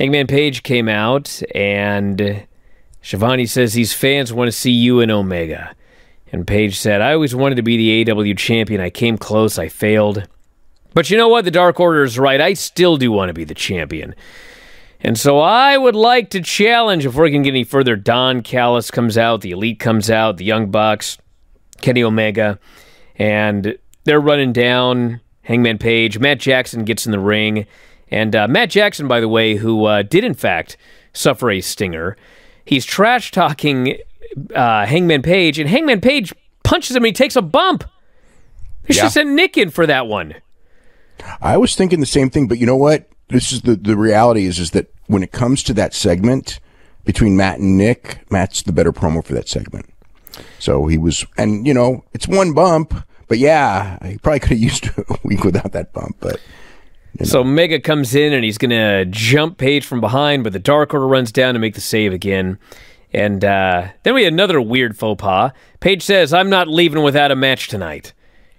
Hangman Page came out, and Schiavone says these fans want to see you and Omega. And Page said, I always wanted to be the AEW champion. I came close, I failed. But you know what? The Dark Order is right. I still do want to be the champion. And so I would like to challenge, if we can get any further, Don Callis comes out, the Elite comes out, the Young Bucks, Kenny Omega, and they're running down Hangman Page. Matt Jackson gets in the ring. And uh, Matt Jackson, by the way, who uh, did in fact suffer a stinger, he's trash talking uh, Hangman Page, and Hangman Page punches him and he takes a bump. They should send Nick in for that one. I was thinking the same thing, but you know what? This is the the reality is is that when it comes to that segment between Matt and Nick, Matt's the better promo for that segment. So he was, and you know, it's one bump, but yeah, he probably could have used a week without that bump. But So Mega comes in and he's going to jump Page from behind, but the Dark Order runs down to make the save again. And uh, then we had another weird faux pas. Page says, I'm not leaving without a match tonight.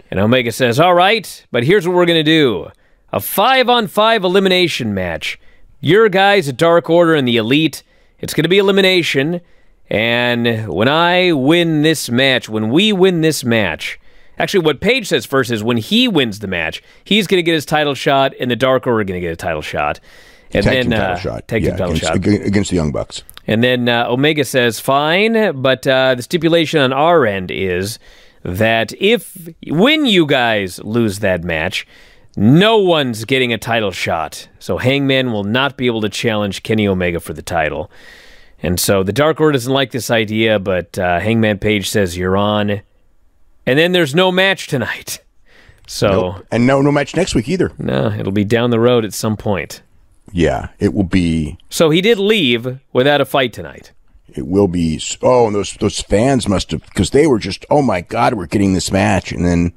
And Omega says, All right, but here's what we're going to do a five on five elimination match. Your guys at Dark Order and the Elite, it's going to be elimination. And when I win this match, when we win this match, actually, what Page says first is when he wins the match, he's going to get his title shot, and the Dark Order are going to get a title shot. And tag then title uh, shot, tag yeah, title against, shot. against the Young Bucks. And then uh, Omega says, fine, but uh, the stipulation on our end is that if, when you guys lose that match, no one's getting a title shot. So Hangman will not be able to challenge Kenny Omega for the title. And so the Dark Order doesn't like this idea, but uh, Hangman Page says, you're on. And then there's no match tonight. So, Nope. and no, no match next week either. no, it'll be down the road at some point. Yeah, it will be. So he did leave without a fight tonight. It will be. Oh, and those those fans must have because they were just, oh my god, we're getting this match, and then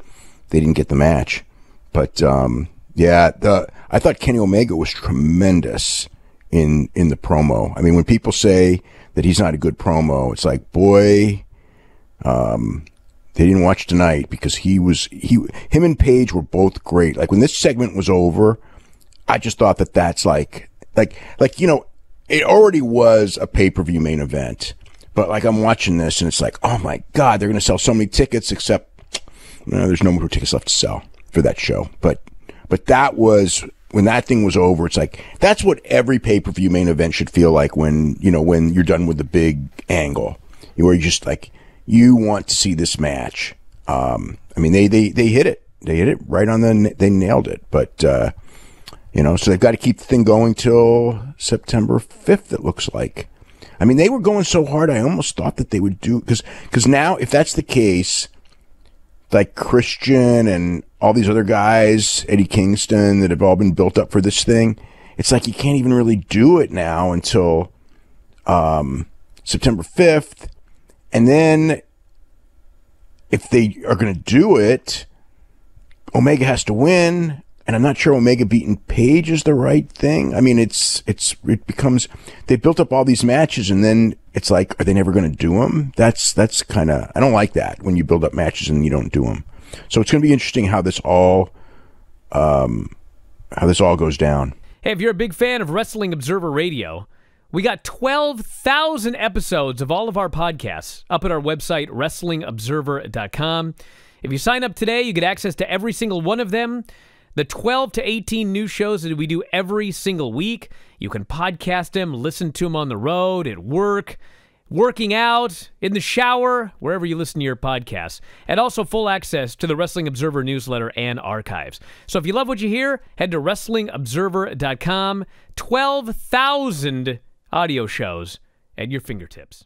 they didn't get the match. But um, yeah, the I thought Kenny Omega was tremendous in in the promo. I mean, when people say that he's not a good promo, it's like, boy, um, they didn't watch tonight because he was he him and Page were both great. Like when this segment was over, I just thought that that's like like like you know it already was a pay per view main event, but like I'm watching this and it's like oh my god they're gonna sell so many tickets except no, there's no more tickets left to sell for that show. But but that was when that thing was over. It's like that's what every pay per view main event should feel like when you know when you're done with the big angle, where you just like you want to see this match. Um, I mean they they they hit it. They hit it right on the. They nailed it. But uh, you know, so they've got to keep the thing going till September 5th, it looks like. I mean, they were going so hard, I almost thought that they would do, because cause now, if that's the case, like Christian and all these other guys, Eddie Kingston, that have all been built up for this thing, it's like you can't even really do it now until um, September 5th. And then if they are going to do it, Omega has to win, and I'm not sure Omega beating Page is the right thing. I mean, it's it's it becomes they built up all these matches, and then it's like, are they never going to do them? That's that's kind of I don't like that when you build up matches and you don't do them. So it's going to be interesting how this all um how this all goes down. Hey, if you're a big fan of Wrestling Observer Radio, we got 12,000 episodes of all of our podcasts up at our website, WrestlingObserver.com. If you sign up today, you get access to every single one of them. The 12 to 18 new shows that we do every single week. You can podcast them, listen to them on the road, at work, working out, in the shower, wherever you listen to your podcasts. And also full access to the Wrestling Observer newsletter and archives. So if you love what you hear, head to WrestlingObserver.com. 12,000 audio shows at your fingertips.